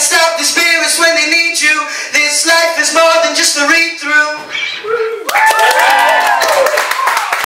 stop this.